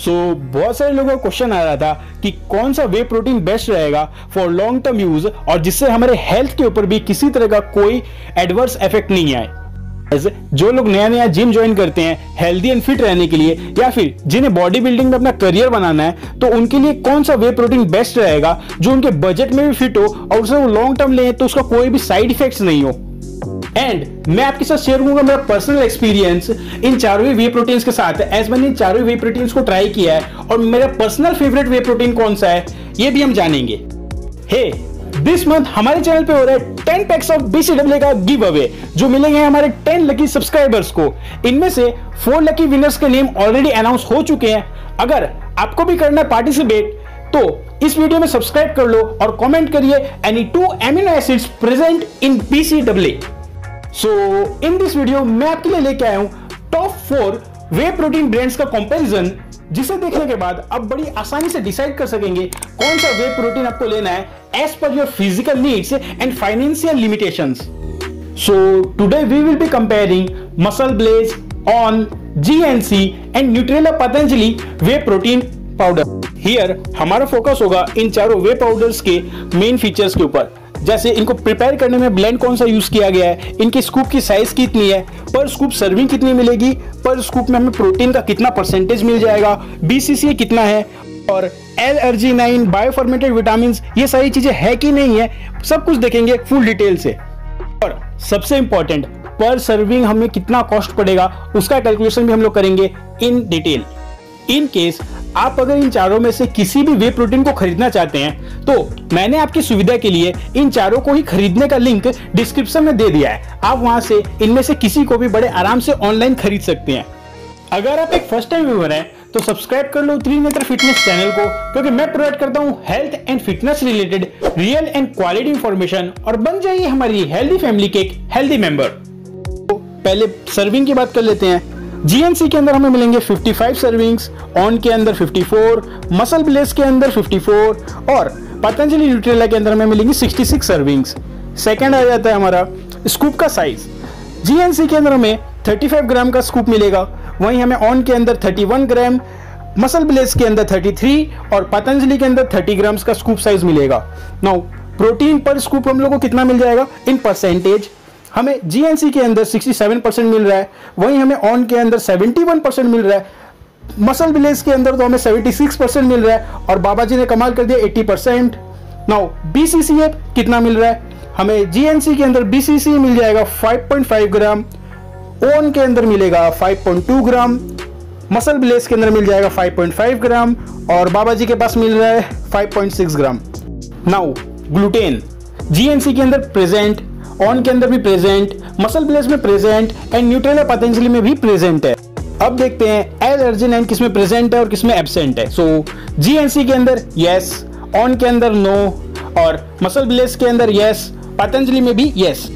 सो so, बहुत सारे लोगों का क्वेश्चन आ रहा था कि कौन सा वे प्रोटीन बेस्ट रहेगा फॉर लॉन्ग टर्म यूज़ और जिससे हमारे हेल्थ के ऊपर भी किसी तरह का कोई एडवर्स इफ़ेक्ट नहीं आए। जो लोग नया नया जिम ज्वाइन करते हैं हेल्दी एंड फिट रहने के लिए या फिर जिन्हें बॉडी बिल्डिंग में अपना करियर बनाना है तो उनके लिए कौन सा वे प्रोटीन बेस्ट रहेगा जो उनके बजट में भी फिट हो और उसे वो लॉन्ग टर्म ले तो उसका कोई भी साइड इफेक्ट्स नहीं हो। एंड मैं आपके साथ शेयर करूँगा मेरा पर्सनल एक्सपीरियंस इन चारों वे प्रोटीन्स के साथ। एज मैंने इन चारों वे प्रोटीन्स को ट्राई किया है, और मेरा पर्सनल फेवरेट वे प्रोटीन कौन सा है, ये भी हम जानेंगे। हे दिस मंथ हमारे चैनल पे हो रहा है टेन पैक्स ऑफ़ बीसीडब्ल्यू का गिव अवे जो मिलेंगे हमारे टेन लकी सब्सक्राइबर्स को। इनमें से फोर लकी विनर्स के नेम ऑलरेडी अनाउंस हो चुके हैं। अगर आपको भी करना है पार्टिसिपेट तो इस वीडियो में सब्सक्राइब कर लो और कमेंट करिए any two amino acids present in BCW so in this video मैं आपके लिए लेके आया हूँ top four whey protein brands का कंपैरिजन जिसे देखने के बाद आप बड़ी आसानी से डिसाइड कर सकेंगे कौन सा वे प्रोटीन आपको लेना है as per your physical needs and financial limitations so today we will be comparing MuscleBlaze ON GNC and Nutrela Patanjali whey protein powder here हमारा फोकस होगा इन चारों वे पाउडर्स के मेन फीचर्स के ऊपर। जैसे इनको प्रिपेयर करने में ब्लेंड कौन सा यूज़ किया गया है, इनकी स्कूप की साइज़ कितनी है पर स्कूप सर्विंग कितनी मिलेगी पर स्कूप में हमें प्रोटीन का कितना परसेंटेज मिल जाएगा बीसीसी कितना है और एल अर्जी नाइन बायोफॉर्मेटेड विटामिन ये सारी चीज़ें है कि नहीं है, सब कुछ देखेंगे फुल डिटेल से। और सबसे इंपॉर्टेंट पर सर्विंग हमें कितना कॉस्ट पड़ेगा, उसका कैलकुलेशन भी हम लोग करेंगे इन डिटेल इन केस आप अगर इन चारों में से किसी भी वे प्रोटीन को खरीदना चाहते हैं तो मैंने आपकी सुविधा के लिए इन चारों को ही खरीदने का लिंक डिस्क्रिप्शन में दे दिया है। आप वहाँ से इनमें से किसी को भी बड़े आराम से ऑनलाइन खरीद सकते हैं। अगर आप एक फ़र्स्ट टाइम व्यूअर हैं तो सब्सक्राइब कर लो त्रिनेत्र फिटनेस चैनल को, क्योंकि मैं प्रोवाइड करता हूँ health and fitness related real and quality information और बन जाइए हमारी हेल्दी फैमिली के एक हेल्दी मेंबर पहले सर्विंग की बात कर लेते हैं। जीएनसी के अंदर हमें मिलेंगे 55 सर्विंग्स ऑन के अंदर 54 मसल ब्लेस के अंदर 54 और पतंजलि न्यूट्रेला के अंदर हमें मिलेंगी 66 सर्विंग्स सेकंड आ जाता है हमारा स्कूप का साइज़ जीएनसी के अंदर हमें 35 ग्राम का स्कूप मिलेगा. वहीं हमें ऑन के अंदर 31 ग्राम मसल ब्लेस के अंदर 33 और पतंजलि के अंदर 30 ग्राम्स का स्कूप साइज़ मिलेगा. नाउ प्रोटीन पर स्कूप हम लोग को कितना मिल जाएगा? इन परसेंटेज हमें जीएनसी के अंदर 67 परसेंट मिल रहा है, वहीं हमें ऑन के अंदर 71 परसेंट मिल रहा है। मसल विलेज के अंदर तो हमें 76 परसेंट मिल रहा है और बाबा जी ने कमाल कर दिया 80 परसेंट नाउ बीसीसीए कितना मिल रहा है? हमें जीएनसी के अंदर बीसीसी मिल जाएगा 5.5 ग्राम। ओन के अंदर मिलेगा 5.2 ग्राम। मसल ब्लेस के अंदर मिल जाएगा 5.5 ग्राम और बाबा जी के पास मिल रहा है 5.6 ग्राम। नाउ ग्लूटेन जीएनसी के अंदर प्रेजेंट ऑन के अंदर भी प्रेजेंट मसल प्लेस में प्रेजेंट एंड न्यूट्रेला पतंजलि में भी प्रेजेंट है। अब देखते हैं एल अर्जिनाइन किसमें प्रेजेंट है और किसमें एबसेंट है सो जीएनसी के अंदर यस ऑन के अंदर नो और मसल ब्लेस के अंदर यस पतंजलि में भी यस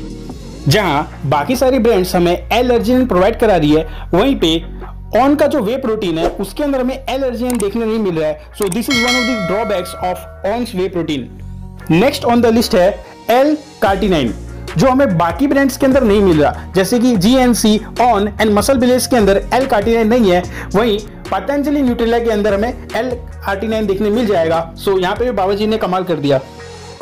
जहाँ बाकी सारी ब्रांड्स हमें एल अर्जिनाइन प्रोवाइड करा रही है, वहीं पे ऑन का जो वे प्रोटीन है, उसके अंदर हमें एल अर्जिनाइन देखने नहीं मिल रहा है। So this is one of the drawbacks of ON whey protein next on the list है एल कार्टिनाइन जो हमें बाकी ब्रांड्स के अंदर नहीं मिल रहा। जैसे कि G N C ON and MuscleBlaze के अंदर एल कार्टिनाइन नहीं है। वहीं पतंजलि न्यूट्रिला के अंदर हमें एल कार्टिनाइन देखने मिल जाएगा। सो यहाँ पे भी बाबा जी ने कमाल कर दिया।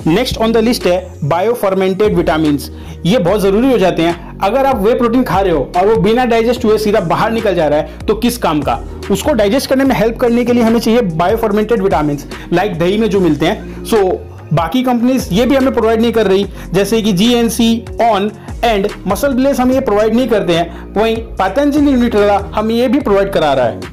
नेक्स्ट ऑन द लिस्ट है बायो फॉर्मेंटेड विटामिन ये बहुत ज़रूरी हो जाते हैं। अगर आप वे प्रोटीन खा रहे हो और वो बिना डाइजेस्ट हुए सीधा बाहर निकल जा रहा है तो किस काम का? उसको डाइजेस्ट करने में हेल्प करने के लिए हमें चाहिए बायो फॉर्मेंटेड विटामिन लाइक दही में जो मिलते हैं। सो so, बाकी कंपनीज़ ये भी हमें प्रोवाइड नहीं कर रही। जैसे कि G N C ON and MuscleBlaze हम ये प्रोवाइड नहीं करते हैं। वहीं पतंजलि न्यूट्रेला हम ये भी प्रोवाइड करा रहा है।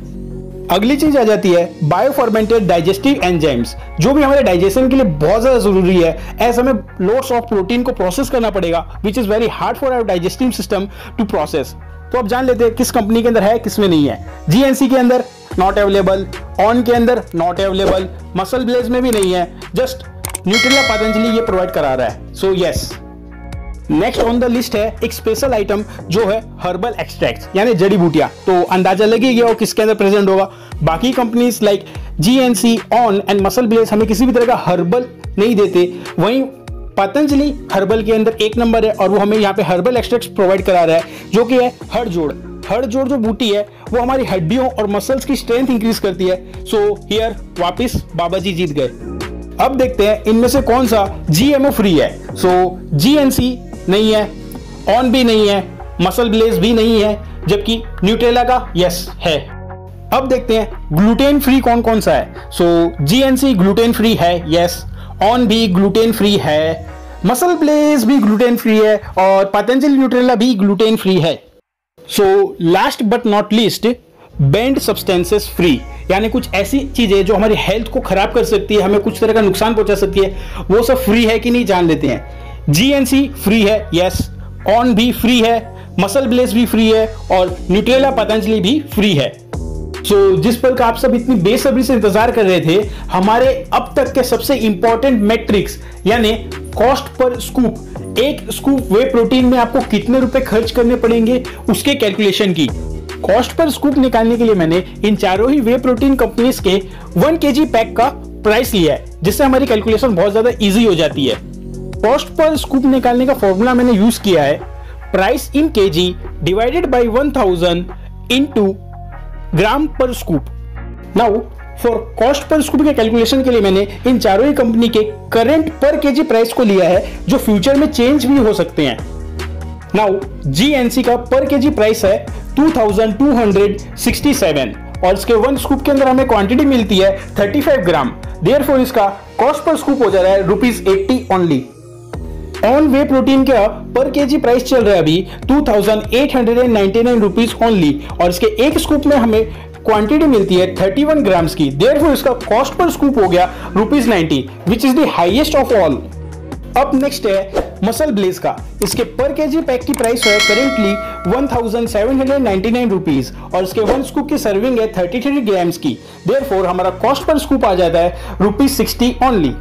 अगली चीज़ आ जाती है बायोफॉर्मेंटेड डाइजेस्टिव एंजाइम्स जो भी हमारे डाइजेशन के लिए बहुत ज़्यादा ज़रूरी है। ऐसे हमें लोड्स ऑफ़ प्रोटीन को प्रोसेस करना पड़ेगा which is very hard for our digestive system to process तो अब जान लेते हैं किस कंपनी के अंदर है, किसमें नहीं है। जीएनसी के अंदर नॉट अवेलेबल ऑन के अंदर नॉट अवेलेबल मसल ब्लेज में भी नहीं है। जस्ट न्यूट्रिला पतंजलि ये प्रोवाइड करा रहा है. So yes next on the list है एक स्पेशल आइटम जो है हर्बल एक्सट्रैक्ट यानी जड़ी बूटियाँ. तो अंदाज़ा लगे गया किसके अंदर प्रेजेंट होगा. बाकी companies like G N C ON and MuscleBlaze हमें किसी भी तरह का हर्बल नहीं देते. वहीं पतंजलि हर्बल के अंदर एक नंबर है और वो हमें यहाँ पे हर्बल एक्सट्रैक्ट प्रोवाइड करा रहा है, जो कि है हर जोड़. हर जोड़ जो बूटी है, वो हमारी हड्डियों और मसल्स की स्ट्रेंथ इंक्रीज करती है. सो हियर वापिस बाबा जी जीत गए. अब देखते हैं इनमें से कौन सा जीएमओ फ्री है। सो so, जीएनसी नहीं है ऑन भी नहीं है मसल ब्लेज भी नहीं है जबकि न्यूट्रेला का यस है। अब देखते हैं ग्लूटेन फ्री कौन कौन सा है। सो जीएनसी ग्लूटेन फ्री है यस ऑन भी ग्लूटेन फ्री है मसल ब्लेज भी ग्लूटेन फ्री है और पतंजलि न्यूट्रेला भी ग्लूटेन फ्री है। So last but not least banned substances free यानी कुछ ऐसी चीज़ें जो हमारी हेल्थ को खराब कर सकती है हमें कुछ तरह का नुकसान पहुँचा सकती है वो सब फ्री है कि नहीं जान लेते हैं। जीएनसी फ्री है यस ऑन भी फ्री है मसल ब्लेस भी फ्री है और न्यूट्रेला पतंजलि भी फ्री है। सो so, जिस पल का आप सब इतनी बेसब्री से इंतज़ार कर रहे थे हमारे अब तक के सबसे इंपॉर्टेंट मैट्रिक्स यानी कॉस्ट पर स्कूप एक स्कूप वे प्रोटीन में आपको कितने रुपए खर्च करने पड़ेंगे उसके कैलकुलेशन की। कॉस्ट पर स्कूप निकालने के लिए मैंने इन चारों ही वे प्रोटीन कंपनीज़ के वन के पैक का प्राइस लिया है, जिससे हमारी कैलकुलेशन बहुत ज़्यादा इजी हो जाती है। कॉस्ट पर स्कूप निकालने का फॉर्मूला मैंने यूज़ किया है। Price in K G divided by one thousand into gram per scoop now for cost per scoop के कैलकुलेशन के लिए मैंने इन चारों ही कंपनी के करंट पर केजी प्राइस को लिया है, जो फ्यूचर में चेंज भी हो सकते हैं। नाउ जीएनसी का पर केजी प्राइस है 2267 और इसके वन स्कूप के अंदर हमें क्वांटिटी मिलती है 35 ग्राम देयर इसका कॉस्ट पर स्कूप हो जा रहा है rupees eighty only on whey protein का पर केजी प्राइस चल रहा है अभी two thousand eight hundred and ninety nine rupees only और इसके एक स्कूप में हमें क्वांटिटी मिलती है 31 ग्राम्स की. देर इसका कॉस्ट पर स्कूप हो गया rupees ninety which is the highest of all अब नेक्स्ट है मसल ब्लेज का। इसके पर केजी पैक की प्राइस है currently one thousand seven hundred ninety nine rupees और इसके वन स्कूप की सर्विंग है थर्टी थ्री ग्राम्स की। देर हमारा कॉस्ट पर स्कूप आ जाता है रुपीज़ सिक्सटी ओनली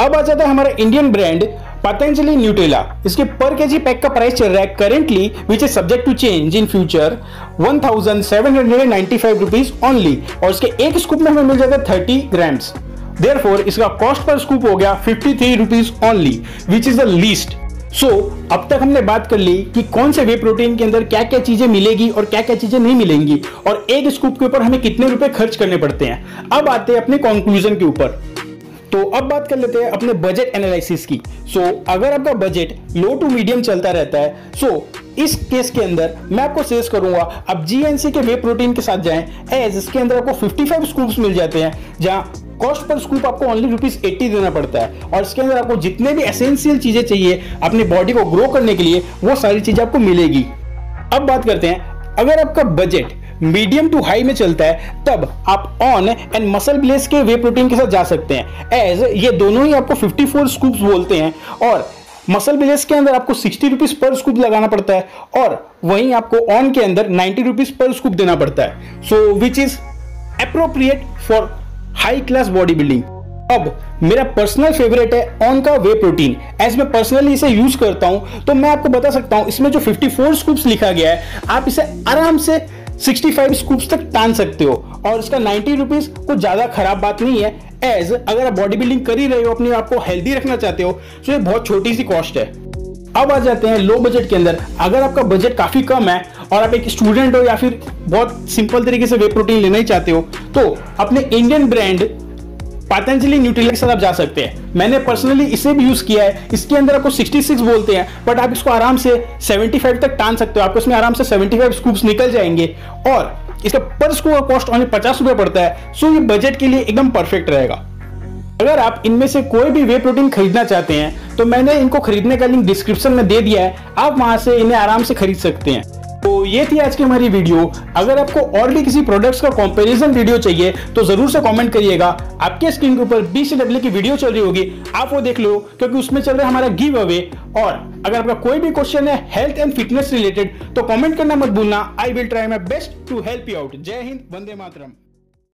अब आ जाता है हमारा इंडियन ब्रांड पतंजलि न्यूटेला इसके पर केजी पैक का प्राइस चल रहा है currently which is subject to change in future one thousand seven hundred ninety five rupees only और इसके एक स्कूप में हमें मिल जाएगा थर्टी ग्राम्स देयरफॉर इसका कॉस्ट पर स्कूप हो गया fifty three rupees only which is the least so so, अब तक हमने बात कर ली कि कौन से वे प्रोटीन के अंदर क्या क्या चीज़ें मिलेगी और क्या क्या चीज़ें नहीं मिलेंगी। और एक स्कूप के ऊपर हमें कितने रुपए खर्च करने पड़ते हैं। अब आते हैं अपने कॉन्क्लूजन के ऊपर। तो अब बात कर लेते हैं अपने बजट एनालिसिस की। सो so, अगर आपका बजट लो टू मीडियम चलता रहता है सो so, इस केस के अंदर मैं आपको सजेस्ट करूँगा अब जीएनसी के वे प्रोटीन के साथ जाएँ एज इसके अंदर आपको 55 स्कूप्स मिल जाते हैं जहाँ कॉस्ट पर स्कूप आपको ओनली रुपीज़ एट्टी देना पड़ता है। और इसके अंदर आपको जितने भी एसेंशियल चीज़ें चाहिए अपनी बॉडी को ग्रो करने के लिए वो सारी चीज़ें आपको मिलेगी। अब बात करते हैं अगर आपका बजट मीडियम टू हाई में चलता है, तब आप ऑन एंड मसल ब्लेस के वे प्रोटीन के साथ जा सकते हैं। एज ये दोनों ही आपको 54 स्कूप्स बोलते हैं और मसल ब्लेस के अंदर आपको सिक्सटी रुपीज़ पर स्कूप लगाना पड़ता है और वहीं आपको ऑन के अंदर नाइन्टी रुपीज़ पर स्कूप देना पड़ता है। So which is appropriate for high class body building अब मेरा पर्सनल फेवरेट है ऑन का वे प्रोटीन एज मैं पर्सनली इसे यूज़ करता हूँ तो मैं आपको बता सकता हूँ, इसमें जो 54 स्कूप्स लिखा गया है, आप इसे आराम से 65 स्कूप्स तक टान सकते हो। और इसका नाइन्टी रुपीज़ कुछ ज़्यादा खराब बात नहीं है। एज अगर आप बॉडी बिल्डिंग कर ही रहे हो, अपने आप को हेल्दी रखना चाहते हो तो ये बहुत छोटी सी कॉस्ट है। अब आ जाते हैं लो बजट के अंदर। अगर आपका बजट काफ़ी कम है, और आप एक स्टूडेंट हो या फिर बहुत सिंपल तरीके से वे प्रोटीन लेना ही चाहते हो तो अपने इंडियन ब्रांड पतंजलि न्यूट्रिला के साथ आप जा सकते हैं। मैंने पर्सनली इसे भी यूज़ किया है। इसके अंदर आपको 66 बोलते हैं बट आप इसको आराम से 75 तक टान सकते हो। आपको इसमें आराम से 75 स्कूप्स निकल जाएँगे। और इसका पर स्कूप का कॉस्ट ओनली पचास रुपए पड़ता है। सो ये बजट के लिए एकदम परफेक्ट रहेगा। अगर आप इनमें से कोई भी वे प्रोटीन खरीदना चाहते हैं तो मैंने इनको खरीदने का लिंक डिस्क्रिप्शन में दे दिया है। आप वहाँ से इन्हें आराम से खरीद सकते हैं। तो ये थी आज की हमारी वीडियो। अगर आपको और भी किसी प्रोडक्ट्स का कंपैरिजन वीडियो चाहिए तो ज़रूर से कमेंट करिएगा। आपके स्क्रीन के ऊपर बी सी डब्ल्यू की वीडियो चल रही होगी। आप वो देख लो, क्योंकि उसमें चल रहा है हमारा गिव अवे और अगर आपका कोई भी क्वेश्चन है हेल्थ एंड फिटनेस रिलेटेड तो कमेंट करना मत भूलना। I will try my best to help you out जय हिंद, वंदे मातरम।